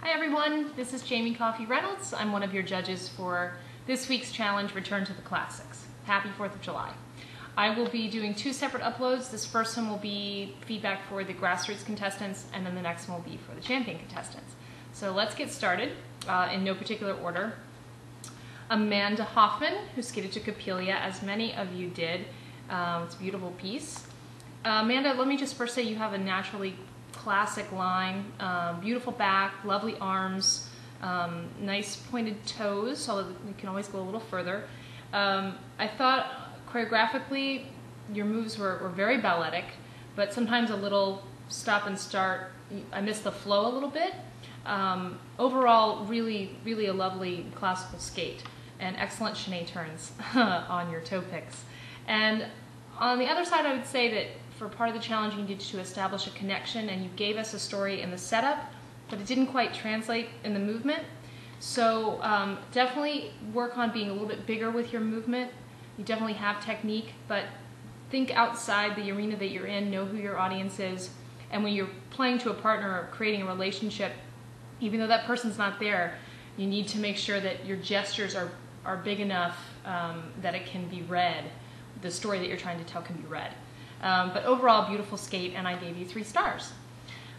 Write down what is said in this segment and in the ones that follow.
Hi everyone, this is Jamie Coffey Reynolds. I'm one of your judges for this week's challenge, Return to the Classics. Happy 4th of July. I will be doing two separate uploads. This first one will be feedback for the grassroots contestants, and then the next one will be for the champion contestants. So let's get started uh, in no particular order. Amanda Hoffman, who skated to Coppelia, as many of you did. Um, it's a beautiful piece. Uh, Amanda, let me just first say you have a naturally classic line, um, beautiful back, lovely arms, um, nice pointed toes, although you can always go a little further. Um, I thought choreographically your moves were, were very balletic, but sometimes a little stop and start, I missed the flow a little bit. Um, overall, really, really a lovely classical skate and excellent chaîné turns on your toe picks. And on the other side, I would say that for part of the challenge, you needed to establish a connection, and you gave us a story in the setup, but it didn't quite translate in the movement. So um, definitely work on being a little bit bigger with your movement. You definitely have technique, but think outside the arena that you're in, know who your audience is, and when you're playing to a partner or creating a relationship, even though that person's not there, you need to make sure that your gestures are, are big enough um, that it can be read. The story that you're trying to tell can be read. Um, but overall, beautiful skate, and I gave you three stars.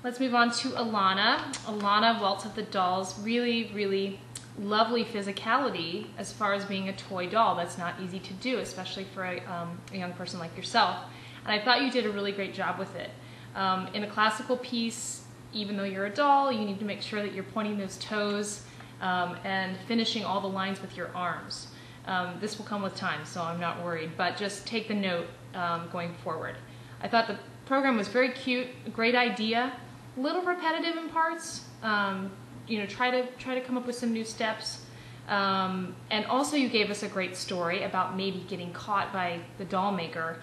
Let's move on to Alana. Alana, Waltz of the Dolls, really, really lovely physicality as far as being a toy doll. That's not easy to do, especially for a, um, a young person like yourself. And I thought you did a really great job with it. Um, in a classical piece, even though you're a doll, you need to make sure that you're pointing those toes um, and finishing all the lines with your arms. Um, this will come with time, so I'm not worried, but just take the note um, going forward. I thought the program was very cute, great idea, a little repetitive in parts. Um, you know, try to try to come up with some new steps. Um, and also, you gave us a great story about maybe getting caught by the doll maker.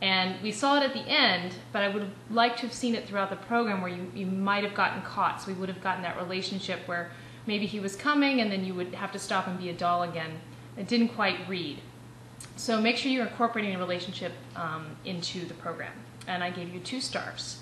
And we saw it at the end, but I would have liked to have seen it throughout the program where you, you might have gotten caught. So we would have gotten that relationship where maybe he was coming and then you would have to stop and be a doll again. It didn't quite read. So make sure you're incorporating a relationship um, into the program. And I gave you two stars.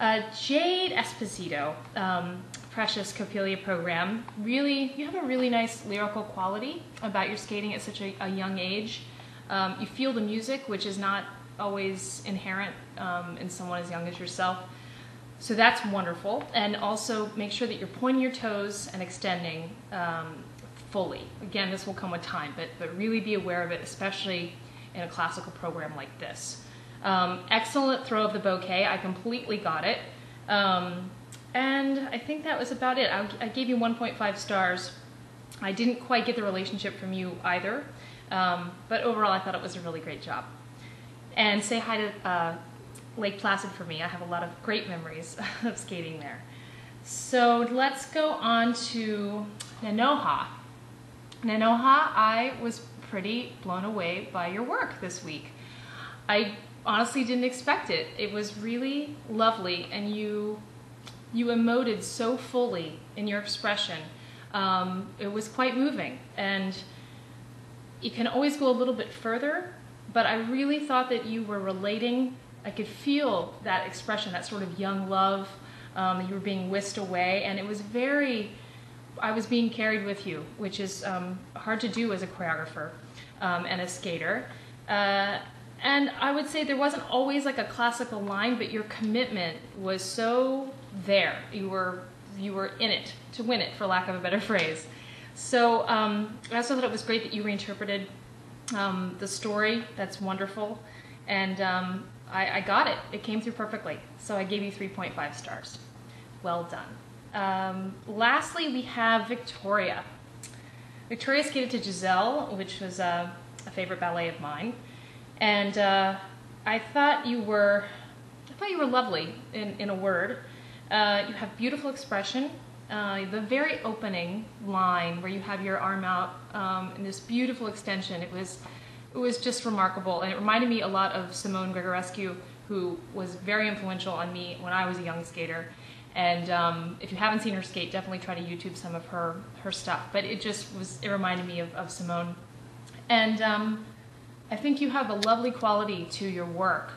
Uh, Jade Esposito, um, Precious Coppelia program, really, you have a really nice lyrical quality about your skating at such a, a young age. Um, you feel the music, which is not always inherent um, in someone as young as yourself. So that's wonderful. And also make sure that you're pointing your toes and extending um, fully. Again, this will come with time, but, but really be aware of it, especially in a classical program like this. Um, excellent throw of the bouquet. I completely got it. Um, and I think that was about it. I, I, gave you 1.5 stars. I didn't quite get the relationship from you either. Um, but overall, I thought it was a really great job. And say hi to uh, Lake Placid for me. I have a lot of great memories of skating there. So let's go on to Nanoha. Nanoha, I was pretty blown away by your work this week. I honestly didn't expect it. It was really lovely, and you you emoted so fully in your expression. Um, it was quite moving, and you can always go a little bit further. But I really thought that you were relating. I could feel that expression, that sort of young love. Um, you were being whisked away, and it was very I was being carried with you, which is um, hard to do as a choreographer um, and a skater. Uh, and I would say there wasn't always like a classical line, but your commitment was so there. You were you were in it to win it, for lack of a better phrase. So um, I also thought it was great that you reinterpreted um, the story. That's wonderful, and um, I, I got it. It came through perfectly. So I gave you 3.5 stars. Well done. Um, lastly, we have Victoria. Victoria skated to Giselle, which was uh, a favorite ballet of mine, and uh, I thought you were, I thought you were lovely in, in a word. Uh, you have beautiful expression. Uh, the very opening line where you have your arm out um, in this beautiful extension, it was, it was just remarkable, and it reminded me a lot of Simone Grigorescu, who was very influential on me when I was a young skater. And um, if you haven't seen her skate, definitely try to YouTube some of her her stuff. But it just was it reminded me of, of Simone. And um, I think you have a lovely quality to your work,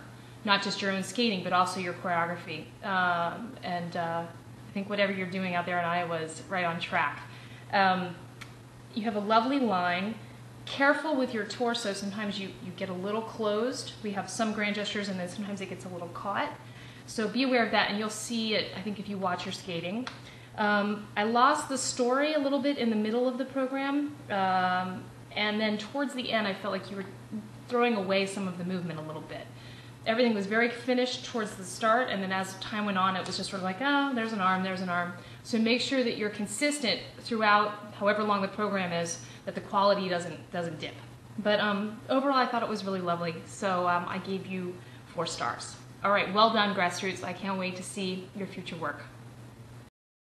not just your own skating, but also your choreography. Um, and uh, I think whatever you're doing out there in Iowa is right on track. Um, you have a lovely line. Careful with your torso. Sometimes you, you get a little closed. We have some grand gestures, and then sometimes it gets a little caught. So be aware of that, and you'll see it, I think, if you watch your skating. Um, I lost the story a little bit in the middle of the program, um, and then towards the end, I felt like you were throwing away some of the movement a little bit. Everything was very finished towards the start, and then as time went on, it was just sort of like, oh, there's an arm, there's an arm. So make sure that you're consistent throughout, however long the program is, that the quality doesn't doesn't dip. But um, overall, I thought it was really lovely, so um, I gave you four stars. All right, well done, grassroots. I can't wait to see your future work.